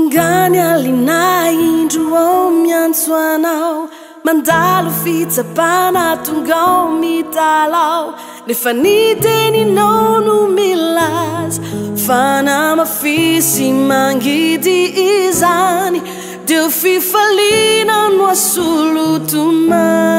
tongany alinay indro ao miantso anao mandalo fitsapana tongao mitalao nefa ny teninao no melaza fanamafisy mangidy izany deo fifalina no asolotomaa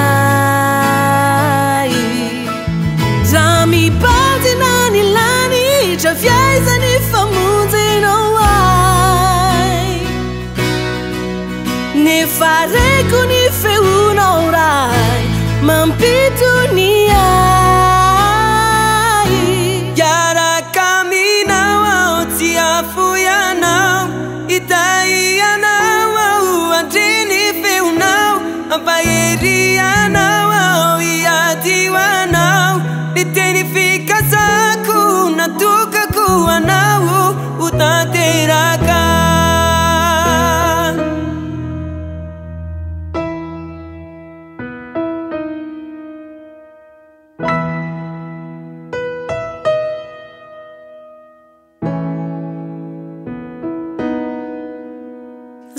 n itaianaa atini feunao abaeri anaao iatiwana nitn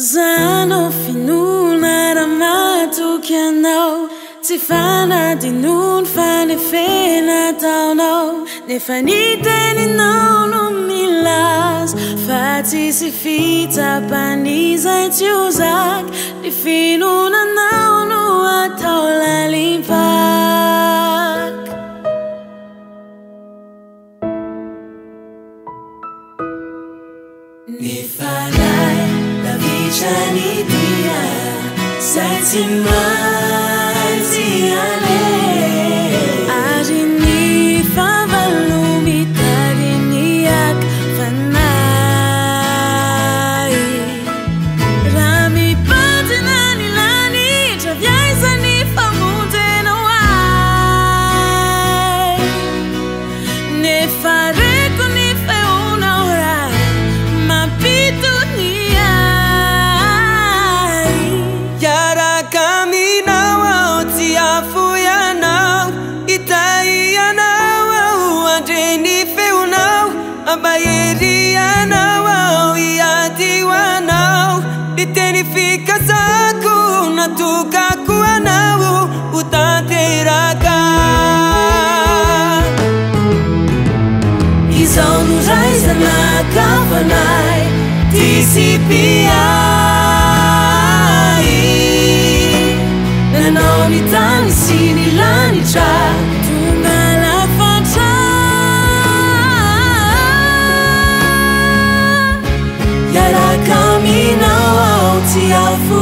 zano finunadamatukianau ci fanadinun fane fenataunau nefaniteninano milas fatisifita pandizaciuzac definunanauno ataulalipac جانبينا سزم baedianaa iadiwanau ditenifikazaku natukakuanao utateragaizãnuraizaakavana tcp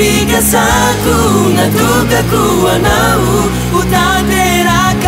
Kufika sangu natuka kuwa nau utatera